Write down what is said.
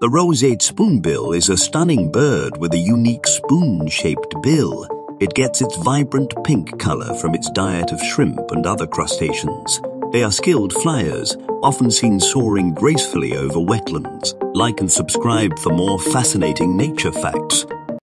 The roseate spoonbill is a stunning bird with a unique spoon-shaped bill. It gets its vibrant pink color from its diet of shrimp and other crustaceans. They are skilled flyers, often seen soaring gracefully over wetlands. Like and subscribe for more fascinating nature facts.